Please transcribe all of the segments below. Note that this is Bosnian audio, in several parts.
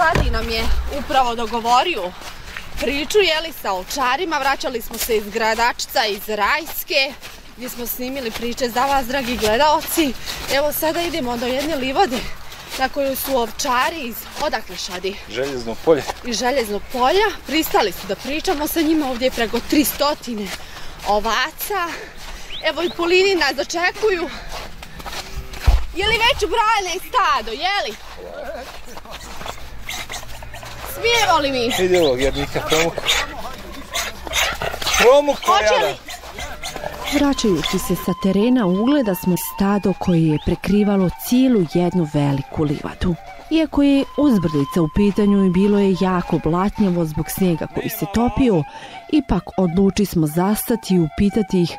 Šadi nam je upravo dogovorio priču, jeli, sa ovčarima. Vraćali smo se iz Gradačica, iz Rajske, gdje smo snimili priče za vas, dragi gledalci. Evo, sada idemo do jedne livode na koju su ovčari iz odakle šadi? Željeznog polja. Iz Željeznog polja. Pristali su da pričamo sa njima ovdje preko 300 ovaca. Evo i Polini nas dočekuju. Je li već ubrane stado, je li? Smijemo li mi? Vidi ovog jednika, promuku. Promuku, jada. Vraćajući se sa terena ugleda smo stado koje je prekrivalo cijelu jednu veliku livadu. Iako je uzbrdica u pitanju i bilo je jako blatnjavo zbog snijega koji se topio, ipak odluči smo zastati i upitati ih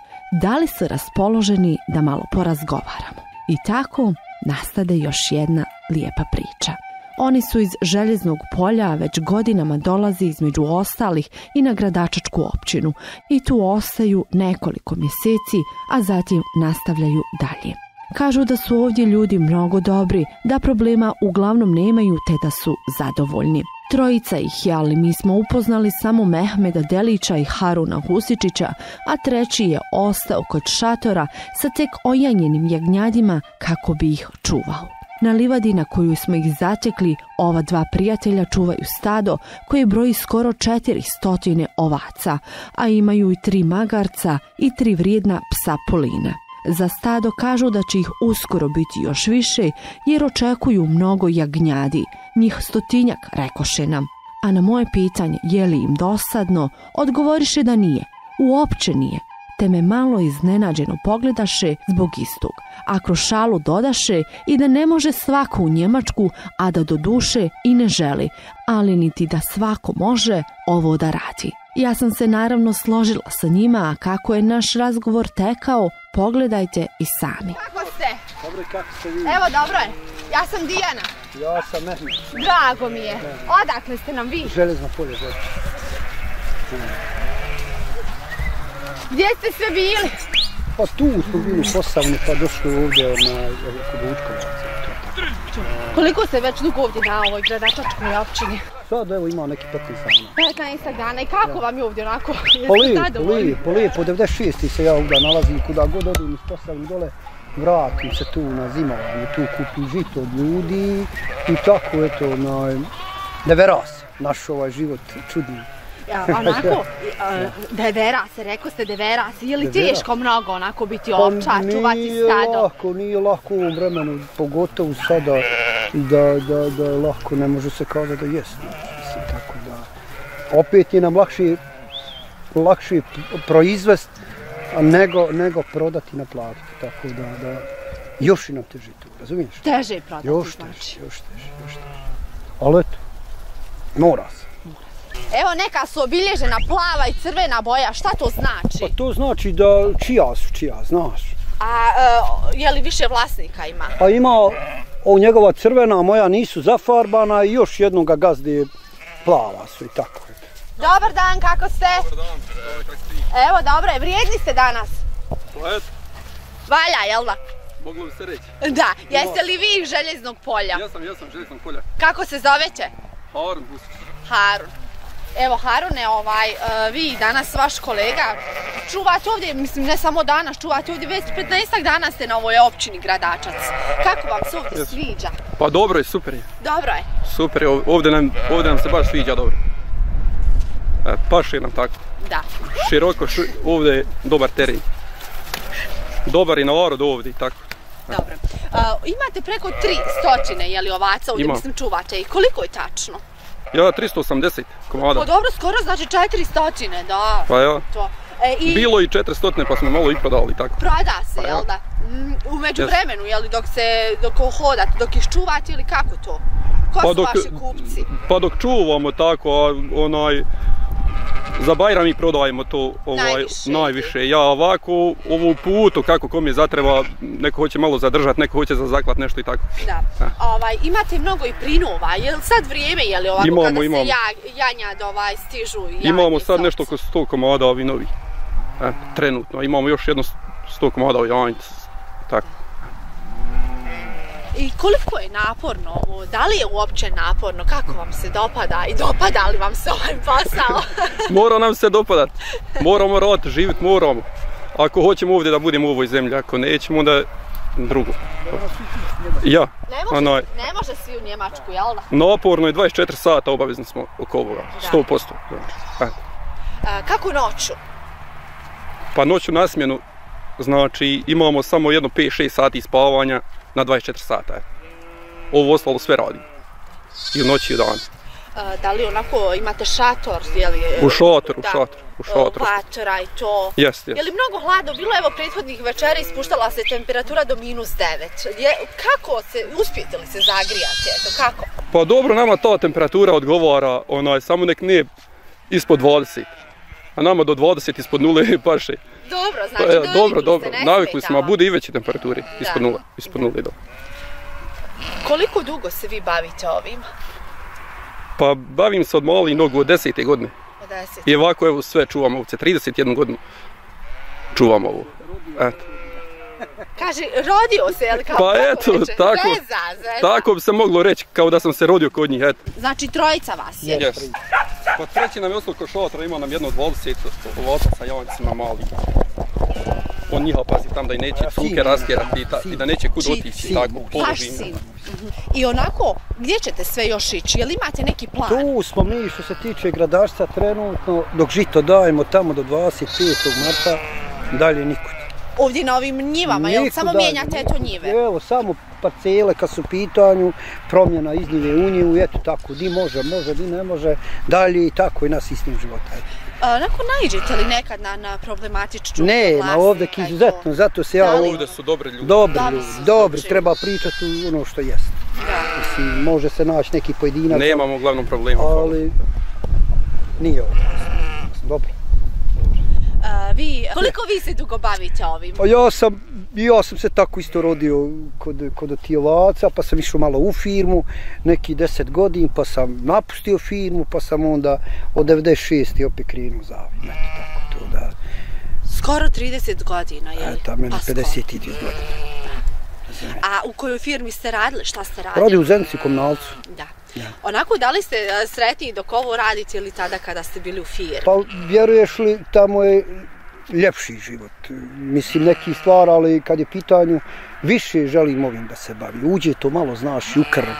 da li su raspoloženi da malo porazgovaramo. I tako nastade još jedna lijepa priča. Oni su iz željeznog polja, već godinama dolazi između ostalih i na gradačačku općinu i tu ostaju nekoliko mjeseci, a zatim nastavljaju dalje. Kažu da su ovdje ljudi mnogo dobri, da problema uglavnom nemaju te da su zadovoljni. Trojica ih je, ali mi smo upoznali samo Mehmeda Delića i Haruna Husičića, a treći je ostao kod šatora sa tek ojanjenim jagnjadima kako bi ih čuvao. Na livadi na koju smo ih zatekli, ova dva prijatelja čuvaju stado koje broji skoro četiri stotine ovaca, a imaju i tri magarca i tri vrijedna psa polina. Za stado kažu da će ih uskoro biti još više jer očekuju mnogo jagnjadi, njih stotinjak, rekoše nam. A na moje pitanje je li im dosadno, odgovoriše da nije, uopće nije, te me malo iznenađeno pogledaše zbog istog, a kroz šalu dodaše i da ne može svako u Njemačku, a da do duše i ne želi, ali niti da svako može ovo da radi. Ja sam se naravno složila sa njima, a kako je naš razgovor tekao, pogledajte i sami. Kako ste? Dobro, kako ste vi? Evo, dobro je. Ja sam Dijana. Ja sam Mehmet. Drago mi je. Odakle ste nam vi? Železno polje, železno. Gdje ste sve bili? Pa tu smo bili u Posavni, pa došli ovdje na kod Učkovaca. Koliko ste već dugo ovdje na ovoj gradačačkoj općini? Sad evo imao neki 15 dana. 15 dana. I kako vam je ovdje onako? Pa lijepo, lijepo, lijepo. 96. se ja ovdje nalazim kuda god odim iz Posavni dole. Vratim se tu na zimovanje, tu kupim žito od ljudi i tako eto, onaj, ne vera se, naš ovaj život čudni. Onako, devera se, rekao ste devera se, je li Devera. teško mnogo onako biti ovča, čuvati nije stado? lako, nije lako u ovom vremenu, pogotovo sada da, da, da lako ne može se kao da jest. Mislim, tako da, opet je nam lakše, lakše proizvest nego, nego prodati na platiti. Tako da, da, još i nam teži to, razumiješ? Teže je prodati, Još znači. teži, još teži, još teži. Ali eto, mora se. Evo neka su obilježena plava i crvena boja, šta to znači? Pa to znači da čija su čija, znaš. A e, je li više vlasnika ima? Pa ima o njegova crvena, a moja nisu zafarbana i još jednoga gazde plava su i tako. Dobar dan, kako ste? Dobar dan, evo kako ste vi. Evo, dobro je, vrijedni ste danas. Pa eto, Valja, jel da? moglo bi se reći. Da, jeste li vi iz Željeznog polja? Ja sam, ja sam željeznog polja. Kako se zovete? Harun Husić. Harun. Evo Harune, ovaj, e, vi danas vaš kolega čuvate ovdje, mislim ne samo danas, čuvate ovdje već 15 dana ste na ovoj općini Gradačac. Kako vam se ovdje sviđa? Pa dobro je, super je. Dobro je. Super je, ov- ovdje nam, ovdje nam se baš sviđa dobro. E, paše nam tako. Da. Široko, šu, ovdje je dobar teren. Dobar i narod ovdje tako. Dobro. E, imate preko 3 stotine, je li ovaca ovdje, Imam. mislim čuvate i koliko je tačno? Ja 380 komada. Pa dobro, skoro znači 4 stotine, da. Pa ja, To. E, i bilo i 400 pa smo malo i prodali tako. proda se, Pa jel ja. da? Mm, U međuvremenu, je li dok se, dok hodate, dok ih čuvate ili kako to? Ko Pa su dok- vaši kupci? Pa dok čuvamo tako, onaj, za Bajram i prodajemo to ovaj, Najviše. najviše. Ja ovako, ovu putu, kako kom je zatreba, neko hoće malo zadržat, neko hoće za zaklat nešto i tako. Da. Ovaj, imate mnogo i prinova, je li sad vrijeme, je li ovako Imamo, kada imamo. se ja, janjad ovaj, stižu? Janje, Imamo sad nešto oko 100 komada ovi novi. E, trenutno. Imamo još jedno 100 komada ovi janjc. Tako. I koliko je naporno ovo? Da li je uopće naporno? Kako vam se dopada? I dopada li vam se ovaj posao? Mora nam se dopadat. Moramo raditi, živjeti moramo. Ako hoćemo ovdje da budemo u ovoj zemlji, ako nećemo, onda drugo. Ja, Ne može, onaj, ne može svi u Njemačku, jel da? naporno je 24 sata, obavezni smo oko ovoga, 100%. Znači, eto. A, kako noću? Pa noću na smjenu, znači imamo samo jedno 5-6 sati spavanja na 24 sata. Ovo ostalo sve radimo. I u noći i u dan. A, da li onako imate šator? Je li, U šatoru, u da, šatoru, u šatoru. Vatora i to. Jeste, Je jeste. li mnogo hladno? Bilo je evo prethodnih večera ispuštala se temperatura do minus 9. Je, kako se, uspijete li se zagrijati? Eto, kako? Pa dobro, nama ta temperatura odgovara, onaj, samo nek nije ispod 20. A nama do 20 ispod nule paše. Dobro, znači evo, navikli dobro, ste, dobro, ne navikli smo, a bude i veće temperaturi, ispod Da. nule, ispod nule, dobro. Koliko dugo se vi bavite ovim? Pa bavim se od malih nogu od 10. godine. Od 10. I ovako evo sve čuvam ovce, 31 godinu čuvam ovo. Eto. Kaže, rodio se, jel kao Pa eto, reče? tako, Zeza, zeza. tako bi se moglo reći kao da sam se rodio kod njih, eto. Znači, trojica vas je. Yes. Pa treći nam je ostalo ko šotra, ima nam jedno 20 ovaca sa jancima mali. On njiha pazi tam da i neće cuke ima, raskjerati i, da neće kud otići, tako, Vaš položim. sin. Mhm. I onako, gdje ćete sve još ići? Jel imate neki plan? Tu smo mi što se tiče gradašca trenutno, dok žito dajemo tamo do 25. marta, dalje nikud. Ovdje na ovim njivama, jel samo dalje, mijenjate eto njive? Evo, samo parcele kad su u pitanju, promjena iz njive u njivu, eto tako, di može, može, di ne može, dalje i tako i nas istim života. Onako, naiđete li nekad na, na problematičnu Ne, ma ovdje vlasnika i to? izuzetno, zato se ja Da li- ovdje Ovdje su dobri ljudi. Dobri ljudi, dobri, treba pričati ono što jest. Da. Mislim, može se naći neki pojedinac, Nemamo uglavnom problema. ali nije ovo. Dobro. Vi, koliko vi se dugo bavite ovim? Pa ja sam, ja sam se tako isto rodio kod, kod otijevaca, pa sam išao malo u firmu, neki 10 godin, pa sam napustio firmu, pa sam onda od 96. opet krenuo za ovim. Eto tako to da, Skoro 30 godina, je li? eto, meni Pa skoro. 52 godine. A u kojoj firmi ste radili? Šta ste radili? Radi u Zenci komunalcu. Da. Onako, da li ste a, sretniji dok ovo radite ili tada kada ste bili u firmi? Pa vjeruješ li, tamo je ljepši život. Mislim, neki stvar, ali kad je pitanju, više želim ovim da se bavi. Uđe to malo, znaš, i u krv,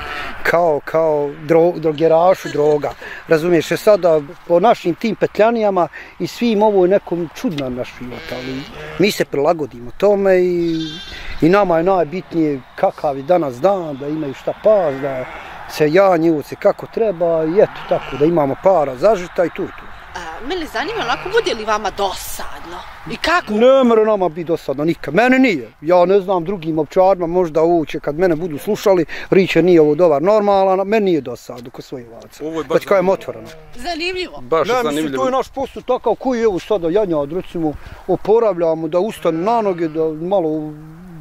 kao, kao dro, drogerašu droga. Razumiješ, je sada po našim tim petljanijama i svim ovo je nekom čudna naš život, ali mi se prilagodimo tome i, i nama je najbitnije kakav je danas dan, da imaju šta pas, da se ja njivuce kako treba i eto tako, da imamo para zažita i tu, tu. A, mene zanima, onako, bude li vama dosadno? I kako? Ne mora nama biti dosadno nikad. Mene nije. Ja ne znam drugim ovčarima, možda ovo će kad mene budu slušali, riče nije ovo dobar normalan, meni nije dosadno kod svojih ovaca. Ovo je baš kao je zanimljivo. otvoreno. Zanimljivo. Baš Ne, je mislim, zanimljivo. to je naš posao takav koji evo sada janjad, recimo, oporavljamo, da ustanu na noge, da malo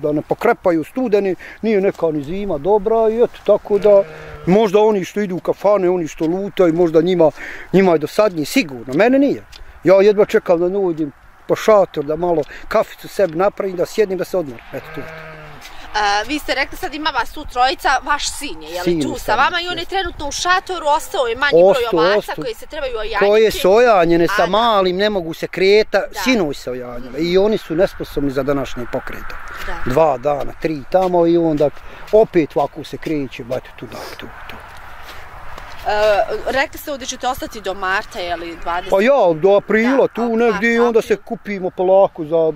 da ne pokrepaju studeni, nije neka ni zima dobra i eto tako da možda oni što idu u kafane, oni što lutaju, možda njima, njima je dosadnji, sigurno, mene nije. Ja jedva čekam da ne uđem po šator, da malo kaficu sebi napravim, da sjednim, da se odmorim. Eto to. je to. Vi ste rekli sad ima vas tu trojica, vaš sin je, je li Sin tu sa vama i on je trenutno u šatoru, ostao je manji broj Ostao, ovaca ostao. koji se trebaju ojanjiti. Koje su ojanjene sa malim, ne mogu se Da. sinovi se ojanjale i oni su nesposobni za današnje pokrete. Da. Dva dana, tri tamo i onda opet ovako se kreće, bate tu, da, tu, tu. E, rekli ste da ćete ostati do marta, je li 20? Pa ja, do aprila, Da, tu negdje i onda se kupimo polako za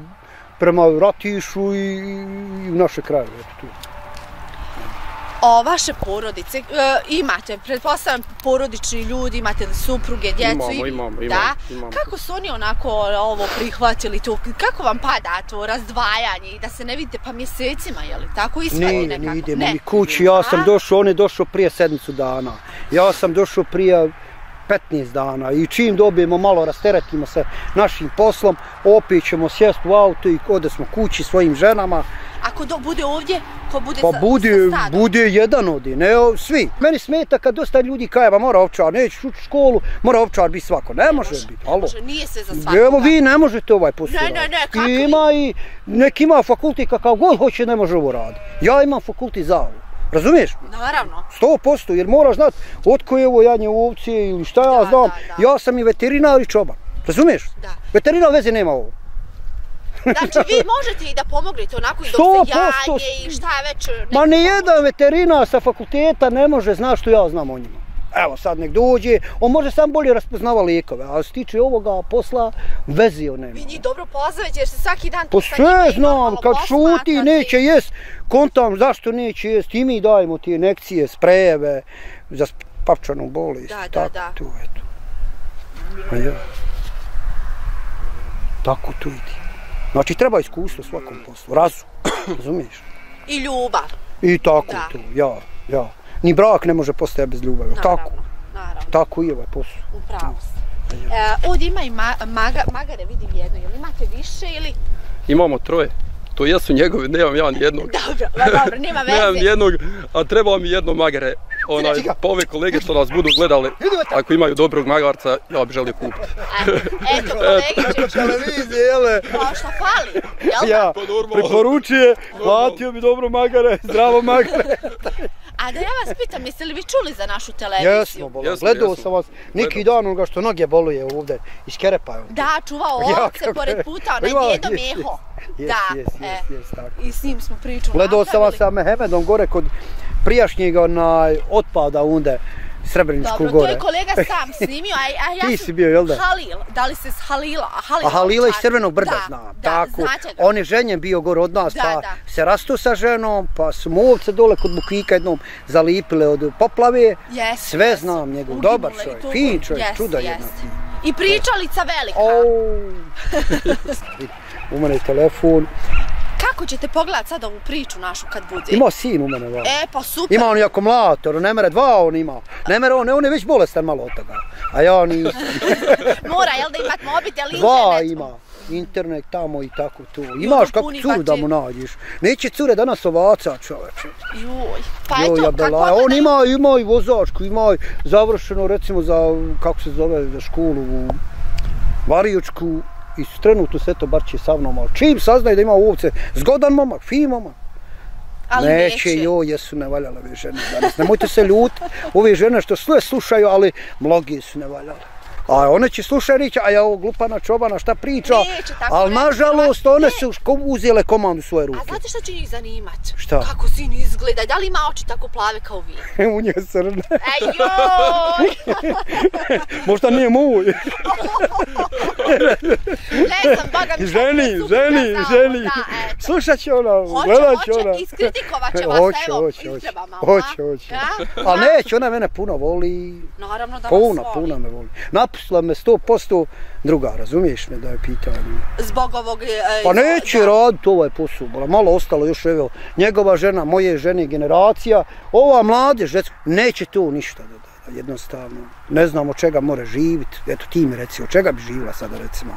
prema Ratišu i, i u naše tu. O, vaše porodice, e, imate, pretpostavljam, porodični ljudi, imate supruge, djecu? Imamo, i- imamo, Da? imamo, imamo. Kako su oni onako ovo prihvatili tu? Kako vam pada to razdvajanje i da se ne vidite pa mjesecima, je li tako ispadne Ne, nekako? ne idemo mi kući, ja sam došao, on je došao prije sedmicu dana. Ja sam došao prije 15 dana i čim dobijemo malo rasteretimo se našim poslom, opet ćemo sjesti u auto i ode smo kući svojim ženama, Ako do, bude ovdje, ko bude pa sa, bude, sa stadom? bude jedan odi, ne svi. Meni smeta kad dosta ljudi kaže, ba mora ovčar, nećeš ući u školu, mora ovčar biti svako, ne može biti, alo. Može, nije se za svakoga. Evo vi ne možete ovaj posao Ne, ne, ne, kako I ima i, neki ima fakultet kakav god hoće ne može ovo raditi. Ja imam fakultet za ovo. Razumiješ? Naravno. Sto posto, jer moraš znat od koje je ovo janje ovce ili šta ja Da, znam. da, da. Ja sam i veterinar i čoban. Razumiješ? Da. Veterinar veze nema ovo. Znači vi možete i da pomognete onako i dok se janje i šta već. Ma ni jedan veterinar sa fakulteta ne može zna što ja znam o njima. Evo sad nek dođe, on može sam bolje raspoznava lijekove, a što se tiče ovoga posla, vezi on nema. Vi njih dobro poznajete jer se svaki dan Pa sa njima sve znam, kad šuti neće jest, kontam zašto neće jest, i mi dajemo ti inekcije, sprejeve za papčanu bolest. Da, da, tako da. tu, eto. A ja. Tako tu ide. Znači treba iskustvo svakom poslu, razum, razumiješ? I ljubav. I tako Da. tu, ja, ja. Ni brak ne može postojati bez ljubavi, Naravno. tako? Naravno. Tako i ovaj posao. Upravo ste. E, ovdje ima i ma, maga, magare, vidim jedno. Jel imate više ili... Imamo troje. To jesu njegove, nemam ja ni jednog. Dobro, ma dobro, nema veze. Nemam ni jednog, a treba mi jedno magare. Onaj, pa ove kolege što nas budu gledali, ako imaju dobrog magarca, ja bi želio kupiti. Eto, kolege, će Televizije, jele. kao što fali, jel Ja, Pa normalno. preporučuje, platio bi dobro magare, zdravo magare. A da ja vas pitam, jeste li vi čuli za našu televiziju? Jesmo, bola. Jesmo, Gledao jesmo. sam vas neki dan onoga što noge boluje ovdje, iz Kerepa. Da, čuvao Ja, ovce pored puta, onaj djedo jes, Meho. Jes, Da, jes, e. jes, jes, tako. I s njim smo priču Gledao sam vas sa Mehemedom gore kod prijašnjeg onaj otpada unde, Srebreničku Dobro, to gore. je kolega sam snimio, a, a ja Ti si bio, jel da? Halil, da li se s Halila, Halil A Halila iz. Crvenog brda da, znam, da, tako. znate. On je ženjen bio gore od nas, Da, pa da. se rastu sa ženom, pa su mu ovce dole kod Bukika jednom zalipile od poplave. Jesu, Sve jesu. znam njegov, Uginule dobar čovjek, tu. fin čovjek, Jeste, čuda jeste. jedna. I pričalica velika. u mene je telefon. Kako ćete pogledat sad ovu priču našu kad bude? Ima sin u mene, va. E, pa super. Ima on i akumulator, ne mere dva on ima. Ne mere on, on je već bolestan malo od toga. A ja nisam. Mora, jel da imat mobitel, Dva internet? ima. Internet tamo i tako tu. Imaš kako curu da mu nađeš. Neće cure danas ovaca čoveče. Joj, pa Jo, eto, bela. On pogledaju- ima, ima i vozačku, ima i završeno recimo za, kako se zove, za školu u Varijučku i trenutno sve to bar će sa mnom, ali čim saznaje da ima ovce, zgodan momak, fin momak. Ali Neće, neće. joj, jesu nevaljale ove žene danas. Nemojte se ljuti, ove žene što sve slušaju, ali mnogi su nevaljale. A one će slušati reći, a ja ovo glupana čobana šta priča, Neće tako ali nažalost one su uzele komandu u svoje A ruke. znate što će njih zanimat? Šta? Kako sin izgleda, da li ima oči tako plave kao vi? U nje srne. Ej, joj! Možda nije moj. Ne znam, boga mi šta Ženi, ženi, ženi. Slušat će ona, Hoće, gledat će hoće, ona. iskritikovat će vas, Hoće, evo, hoće, hoće. Hoće, a? hoće. A neće, ona mene puno voli. Naravno da Puno, vas voli. puno me voli. Napustila me 100% druga, razumiješ me da je pitanje. Zbog ovog... e, Pa da. neće raditi ovaj posao, bola. malo ostalo još evo, njegova žena, moje žene, generacija, ova mladež, recimo, neće to ništa da, da, da, jednostavno, ne znam od čega more živjeti, eto ti mi reci, od čega bi živjela sada recimo.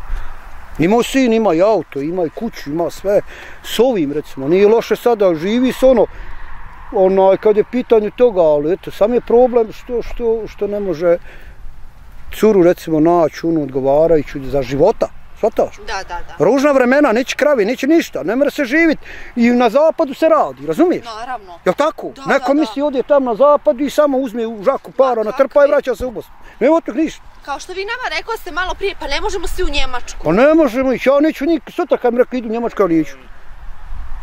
Ima sin, ima i auto, ima i kuću, ima sve, s ovim recimo, nije loše sada, živi s ono, onaj, kad je pitanje toga, ali eto, sam je problem što, što, što ne može curu recimo naći onu odgovarajuću za života, shvataš? Da, da, da. Ružna vremena, neće kravi, neće ništa, ne mora se živjeti i na zapadu se radi, razumiješ? Naravno. Jel tako? Da, Neko da, da. misli ovdje tam na zapadu i samo uzme u žaku para, Ma, natrpa i vraća se u Bosnu. Nema od ništa. Kao što vi nama rekao ste malo prije, pa ne možemo svi u Njemačku. Pa ne možemo ići, ja neću nik, sutra kad mi rekao idu u Njemačku, ja neću.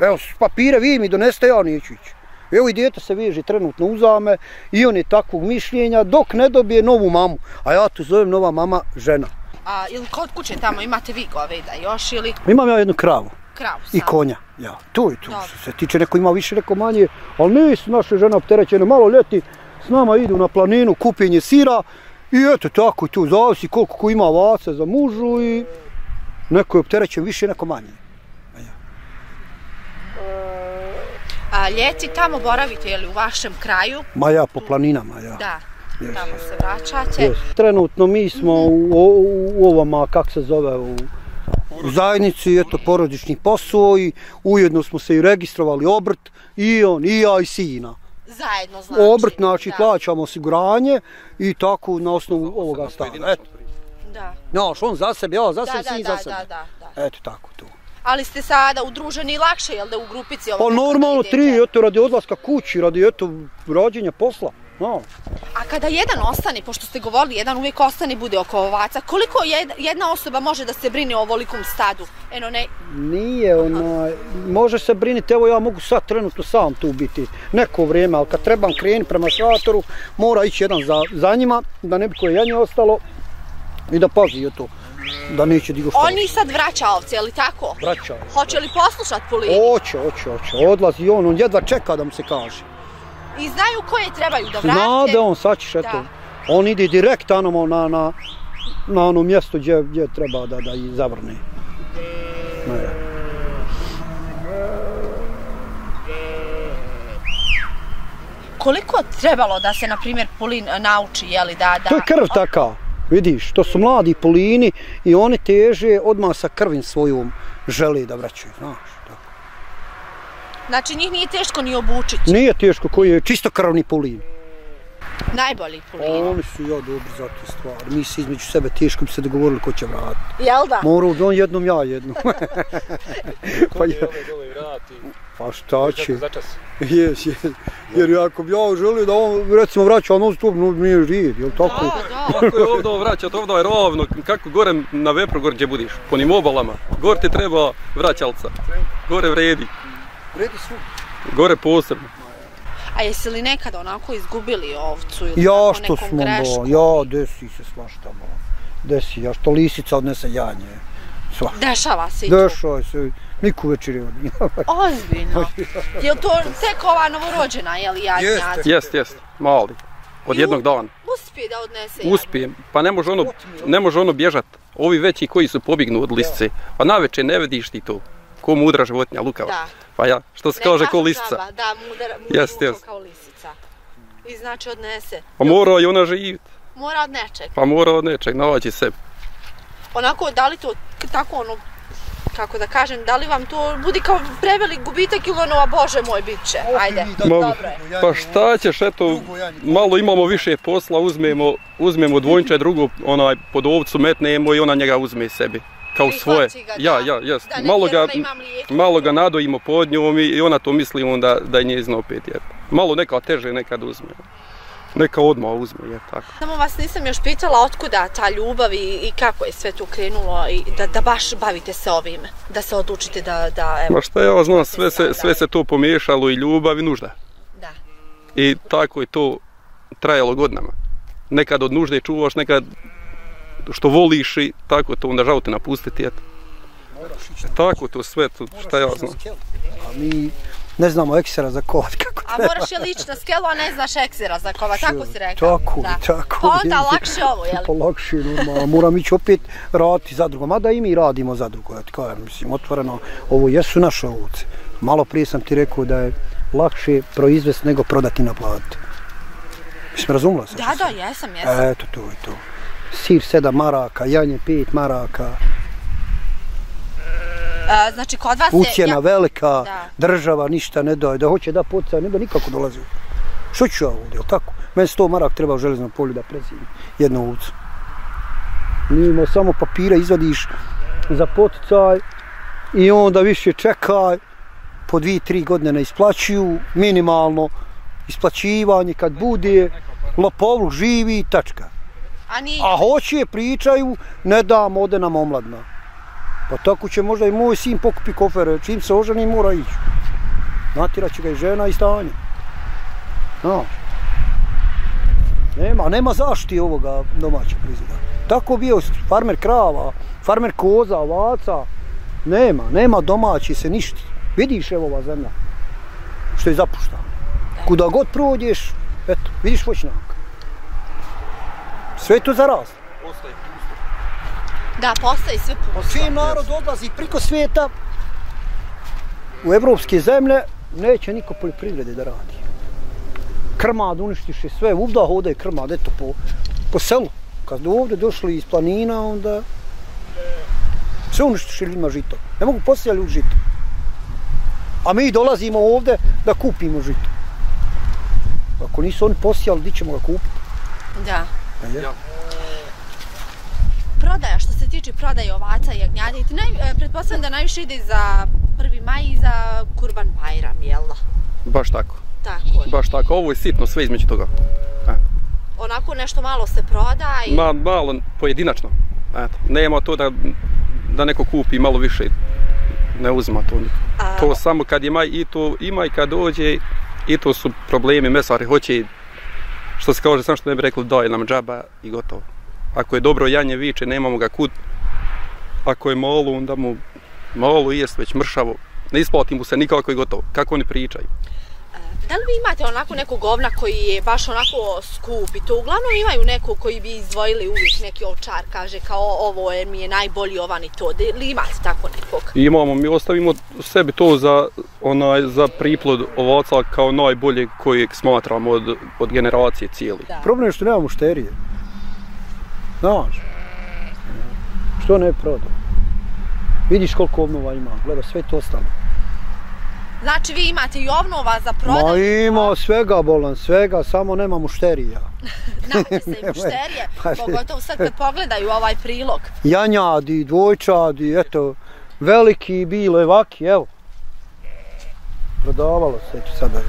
Evo, papire vi mi doneste, ja neću ići. Evo i dijete se veže trenutno uzame i on je takvog mišljenja dok ne dobije novu mamu. A ja tu zovem nova mama žena. A, ili kod kuće tamo imate vi goveda još ili Imam ja jednu kravu. kravu I samo? konja, ja, to je to. Dobro. Što se tiče, neko ima više, neko manje, ali nisu naše žene opterećene, malo ljeti s nama idu na planinu, kupljenje sira i eto tako tu, zavisi koliko ko ima vace za mužu i neko je opterećen više, neko manje. A, ljeti tamo boravite, je li u vašem kraju? Ma ja po planinama, ja. Da, Yes. tamo se vraćate. Yes. Trenutno mi smo u, u, u ovama, kak se zove, u, u zajednici, eto, porodični posao i ujedno smo se i registrovali obrt, i on, i ja, i sina. Zajedno znači. Obrt, znači, da. plaćamo osiguranje i tako na osnovu ovoga stava. Eto, Da, znaš, on za sebe, ja za sebe, sin za sebe. da, da, da. Eto tako tu. Ali ste sada udruženi lakše, jel da u grupici Pa normalno tri, eto, radi odlaska kući, radi, eto, rađenja posla. No. A kada jedan ostane, pošto ste govorili, jedan uvijek ostane bude oko ovaca, koliko jed- jedna osoba može da se brine o ovolikom stadu? Eno ne, Nije, onaj, može se briniti, evo ja mogu sad trenutno sam tu biti neko vrijeme, ali kad trebam krenuti prema šatoru, mora ići jedan za, za njima, da ne bi koje janje ostalo i da pazi to, da neće digo što. oni sad vraća ovce, je li tako? Vraća. Hoće li poslušat Polini? Oće, oće, oće, odlazi on, on jedva čeka da mu se kaže. I znaju koje trebaju da vrate? Znade on, sad ćeš, eto, Da. on ide direkt na, na, na ono mjesto gdje, gdje treba da, da ih zavrne. Ne. Koliko trebalo da se, na primjer, Polin e, nauči, je li da... da... To je krv taka, vidiš, to su mladi polini i oni teže odmah sa krvim svojom žele da vraćaju, znaš. Tako. Znači, njih nije teško ni obučiti. Nije teško koji je čisto krvni polin. Najbolji Polin. Oni su ja dobri za te stvari. Mi se između sebe teško bi se dogovorili ko će vratiti. Jel da? Morao bi on jednom, ja jednom. pa, je, Ove dole vrati, pa šta će? Jes, jes. Jer ako bi ja želio da on recimo vraća non stop, no nije živ, jel tako? Da, da. Kako je ovdje vraćat, ovdje je rovno, kako gore na Veprogor gdje budiš, po njim obalama. Gore ti treba vraćalca, gore vredi, Redi svu. gore posebno. A jesi li nekada onako izgubili ovcu ili Ja tako što smo, bo, greškom? ja desi se svašta, bo. Desi, ja što lisica odnese janje. Sva. Dešava se i to. Dešaj se, niku večer je od njih. Ozbiljno. Jel to tek ova novorođena, je li jadnja? Jeste. Jest, jest, mali. Od I u- jednog dana. Uspije da odnese jadnju. Uspijem, pa ne može ono, ne može ono bježat. Ovi veći koji su pobjegnu od lisice, pa naveče ne vidiš ti to. Ko mudra životinja, lukava. Da. Pa ja, što se Ne kaže ko lisica. žaba, Da, mudar, mudar Jest, jest. kao lisica. I znači odnese. Pa mora i ona živit, Mora od nečeg. pa mora od nečeg naći sebi. Onako, da li to tako ono, kako da kažem, da li vam to budi kao prevelik gubitak ili ono, a bože moj, bit će, ajde. Mogu. Dobro je. Pa šta ćeš, eto, malo imamo više posla, uzmemo, uzmemo dvojniče, drugo, onaj, pod ovcu metnemo i ona njega uzme sebi. Kao svoje. Ga, Ja, da. ja, jes. Da Malo ga, malo ga nadojimo pod njom i- ona to misli onda da je njezino opet, jer. Malo neka teže nekad uzme. Neka odmah uzme, je tako. Samo vas nisam još pitala otkuda ta ljubav i, i kako je sve to krenulo i da, da baš bavite se ovim, da se odlučite da, da evo, Ma šta ja znam, sve se, sve se to pomiješalo i ljubav i nužda. da. I tako je to trajalo godinama. Nekad od nužde čuvaš, nekad što voliš i tako to onda žao te napustiti, eto. Tako to sve, to šta ja znam. A mi ne znamo eksera za kod, kako A moraš je lići na skelu, a ne znaš eksera za kova, tako si rekao. Tako, da. tako. Pa onda lakše ovo, jel? Pa lakše, normalno. Moram ići opet raditi zadrugo. Mada i mi radimo zadrugo, ja ti kažem, mislim, otvoreno, ovo jesu naše ovce. Malo prije sam ti rekao da je lakše proizvesti nego prodati na platu. Mislim, razumela se? Da, da, jesam, jesam. Eto, to je to. Sir 7 maraka, janje 5 maraka, Znači, kod vas je... ucijena velika, Da. država ništa ne daje, da hoće da potica, ne bi nikako dolazi. Što ću ja ovdje, jel tako? Meni 100 marak treba u železnom polju da prezim jednu ovcu. Nima samo papira izvadiš za poticaj i onda više čekaj, po dvije, tri godine ne isplaćuju, minimalno isplaćivanje kad bude, lopovluk živi, tačka. A nije... A hoće, pričaju, ne dam, ode nam omladna. Pa tako će možda i moj sin pokupi kofere, čim se oženi mora ići. Natiraće će ga i žena i stanje. No. Nema, nema zaštiti ovoga domaćeg proizvoda. Tako bio farmer krava, farmer koza, ovaca. Nema, nema domaći se ništa. Vidiš evo ova zemlja, što je zapuštana. Kuda god prođeš, eto, vidiš voćnjaka. Sve je to zaraslo. Da, postaje sve pusto. Čim narod odlazi priko svijeta u evropske zemlje, neće niko poljoprivrede da radi. Krmad uništiše sve, uvda hode krmad, eto po, po selu. Kad ovdje došli iz planina, onda sve uništiše ljudima žito. Ne mogu posijati ljudi žito. A mi dolazimo ovdje da kupimo žito. Ako nisu oni posijali, di ćemo ga kupiti? Da. A je? Prodaja, što se tiče prodaje ovaca i jagnjadi, ti naj, e, pretpostavljam da najviše ide za 1. maj i za Kurban Bajram, jel da? Baš tako. Tako je. Baš tako. Ovo je sitno sve između toga. E. Onako nešto malo se proda i... Ma, malo pojedinačno. Eto, nema to da, da neko kupi malo više. Ne uzima to niko. A- To samo kad ima i to ima i kad dođe i to su problemi mesari hoće što se kaže samo što ne bi rekli daj nam džaba i gotovo. Ako je dobro janje viče nemamo ga kud. Ako je malo onda mu i jest već mršavo. Ne isplati mu se nikako i gotovo. Kako oni pričaju. Da li vi imate onako nekog govna koji je baš onako skup i to uglavnom imaju neko koji bi izdvojili uvijek neki ovčar, kaže kao ovo je, mi je najbolji ovan i to, da li imate tako nekog? Imamo, mi ostavimo sebi to za onaj za priplod ovaca kao najbolje kojeg smatramo od, od generacije cijeli. Da. Problem je što nema mušterije. Znaš. Što ne proda? Vidiš koliko ovnova ima, gleda sve to ostalo. Znači vi imate i ovnova za Ma prodaju, ima svega bolan, svega, samo nema mušterija. nađe se i mušterije, Pa- pogotovo sad kad pogledaju ovaj prilog. Janjadi, dvojčadi, eto, veliki, bile, vaki, evo. Prodavalo se, eto sada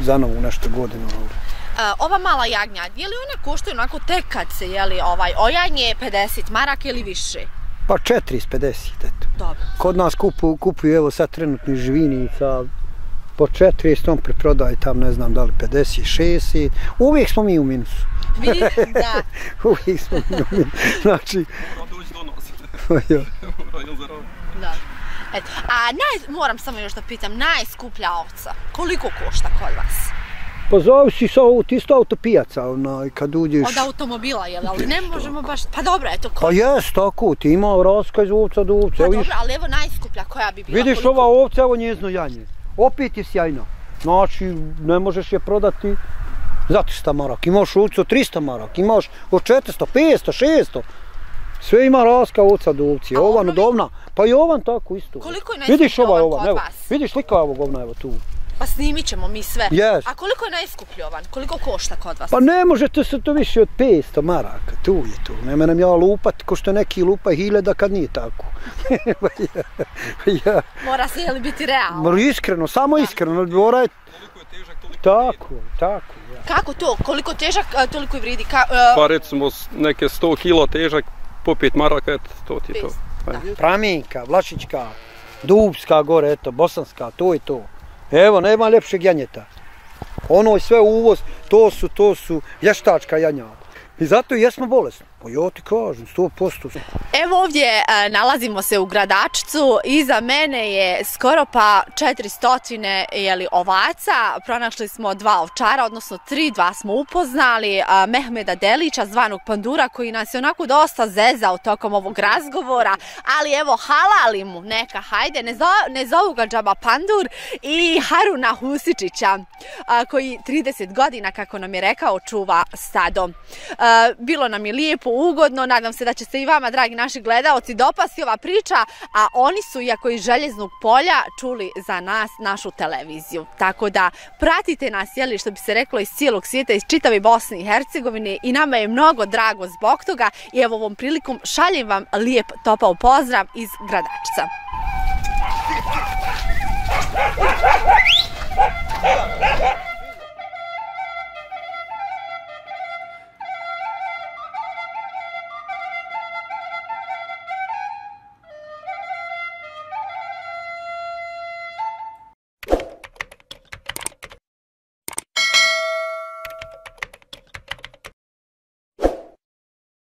za novu nešto godinu. E, ova mala jagnja, je li ona koštaju onako tek kad se, je li ovaj, ojanje 50 maraka ili više? Pa 450, eto. Dobro. Kod nas kupu, kupuju, evo sad trenutno žvinica, po 40, on preprodaje tam, ne znam da li 50, 60. Uvijek smo mi u minusu. Vi, da. Uvijek smo mi u minusu. Znači, ja. Da. Eto, a naj, moram samo još da pitam, najskuplja ovca, koliko košta kod vas? Pa zavisi sa ovo, ti isto autopijaca, onaj, kad uđeš. Od automobila, jel? Ali ne možemo baš, pa dobro, eto, ko... Pa jes, tako, ti ima raskaz ovca do ovca. Pa dobro, ali evo najskuplja koja bi bila. vidiš koliko- ova ovca, evo njezno janje. Opet je sjajna. Znači, ne možeš je prodati za 300 marak. Imaš ovcu od 300 marak, imaš od 400, 500, 600. Sve ima raska ovca do ovci. Ovan ono od vi- ovna, pa i ovan tako isto. Koliko je najskuplja Vidiš ovaj ovan ovan, kod evo. vas? Vidiš slika ovog ovna, evo tu. Pa snimit ćemo mi sve. Yes. A koliko je najskupljovan? Koliko košta kod vas? Pa ne možete se to više od 500 maraka, tu je tu. Ne menem ja lupat, ko što neki lupa hiljada kad nije tako. ja, ja, Mora se, jel, biti realno? Mora iskreno, samo iskreno, mora je tako, tako. Ja. Kako to? Koliko težak, toliko i vridi? Ka, e, Pa recimo neke 100 kilo težak, po 5 maraka, eto, to ti je to. E. Praminka, Vlašićka, Dubska gore, eto, Bosanska, to je to. Evo, nema ljepšeg janjeta. Ono je sve uvoz, to su, to su vještačka janja. I zato jesmo bolesni. Pa ja ti kažem, 100%. Evo ovdje e, nalazimo se u Gradačcu, iza mene je skoro pa 400 jeli, ovaca, pronašli smo dva ovčara, odnosno tri, dva smo upoznali, a, Mehmeda Delića, zvanog Pandura, koji nas je onako dosta zezao tokom ovog razgovora, ali evo halali mu neka, hajde, ne, zo, ne zovu ga džaba Pandur, i Haruna Husičića, a, koji 30 godina, kako nam je rekao, čuva stado. A, bilo nam je lijepo, ugodno, nadam se da će se i vama, dragi naši gledaoci, dopasti ova priča, a oni su, iako iz Željeznog polja, čuli za nas našu televiziju. Tako da pratite nas, jeli, što bi se reklo, iz cijelog svijeta, iz čitave Bosne i Hercegovine i nama je mnogo drago zbog toga i evo ovom prilikom šaljem vam lijep topao pozdrav iz Gradačca.